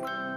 you